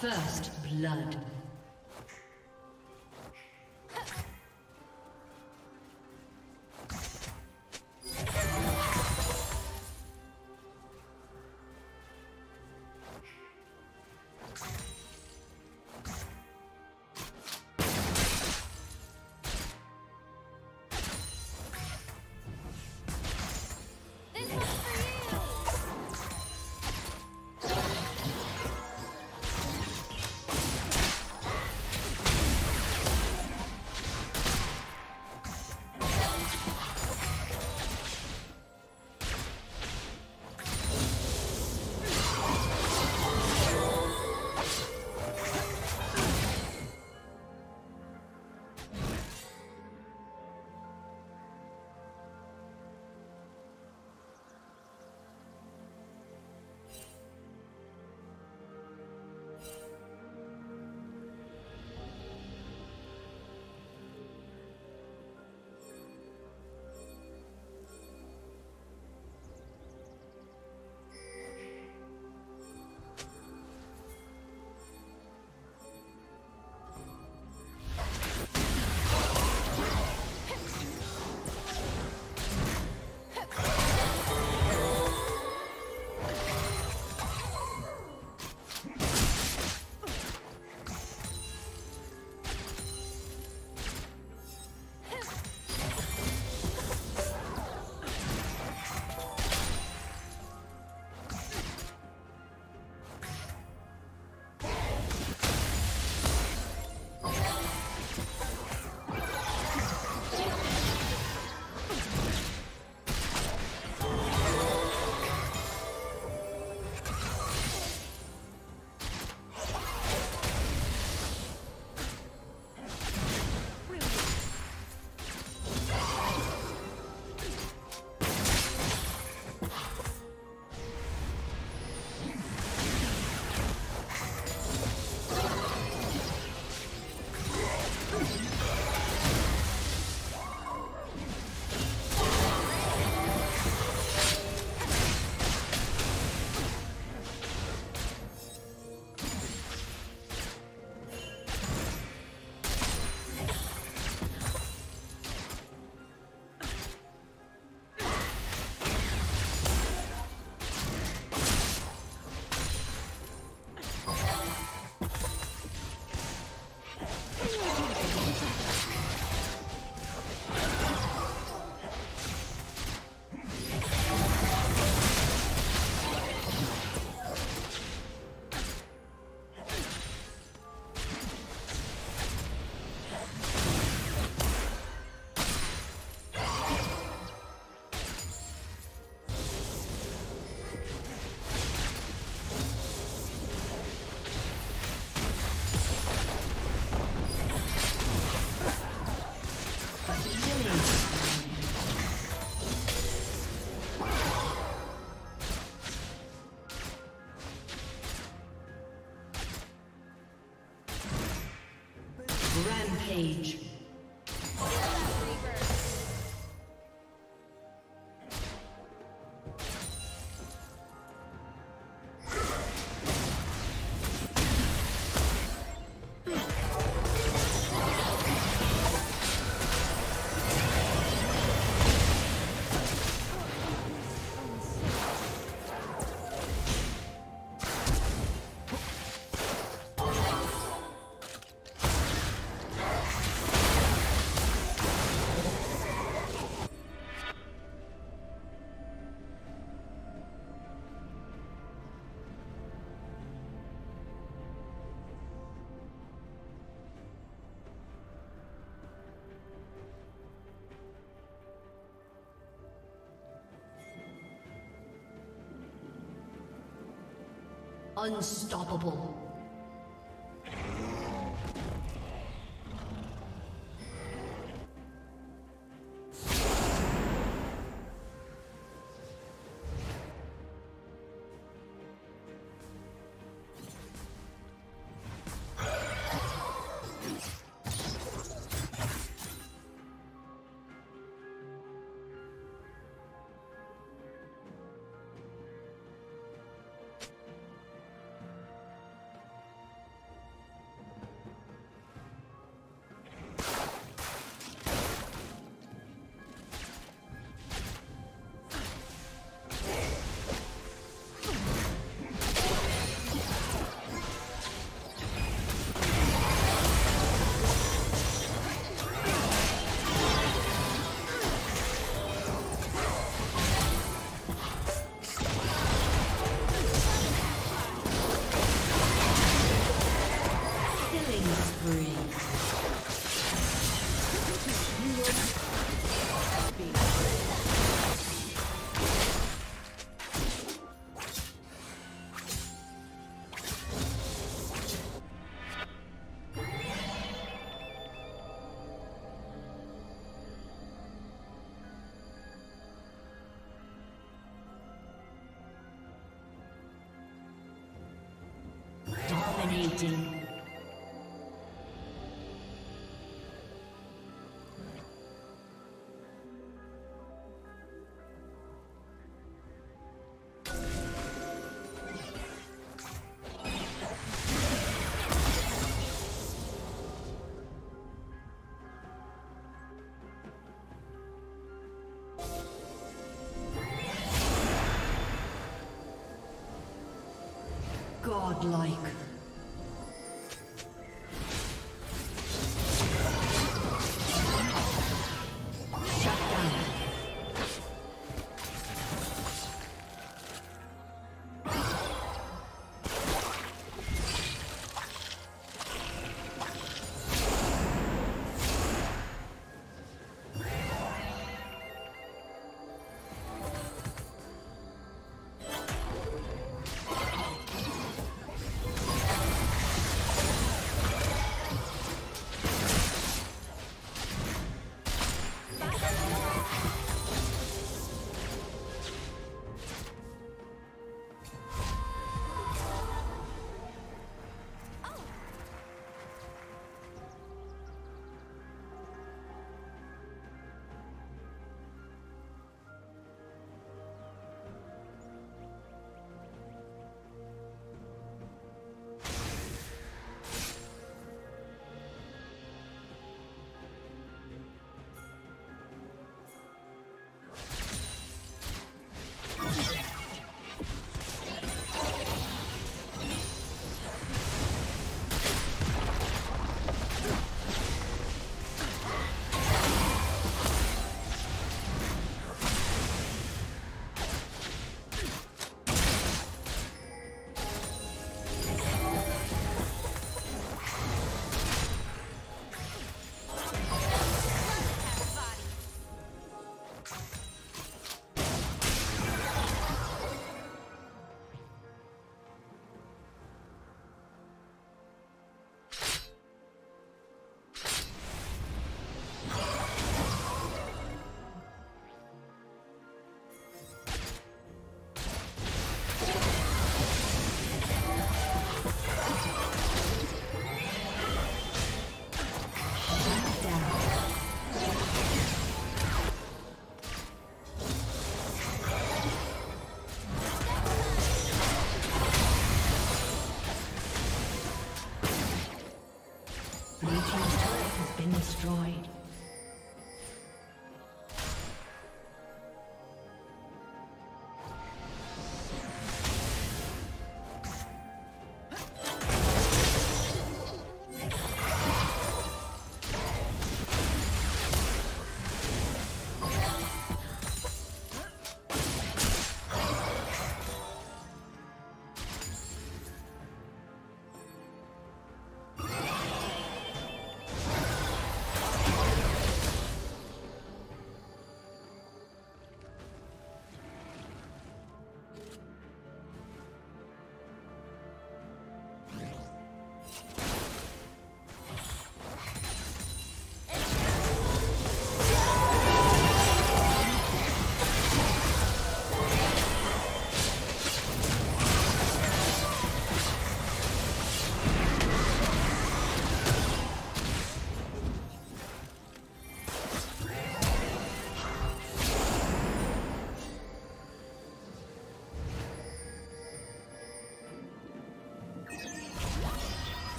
First blood. Unstoppable. Dominating. Godlike.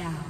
Down.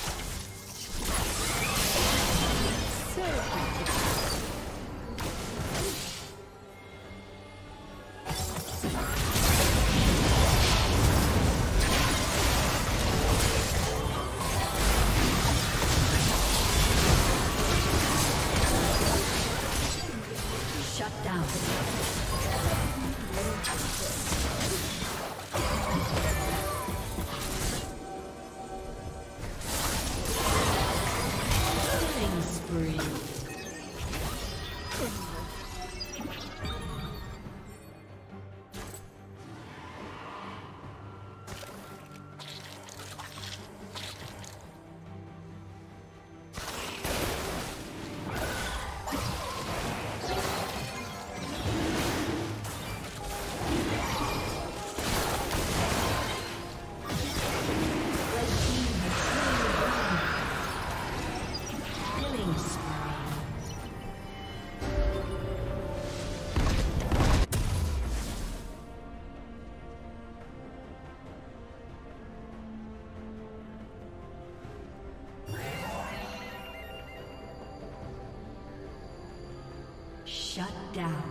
Shut down.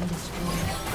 been destroyed.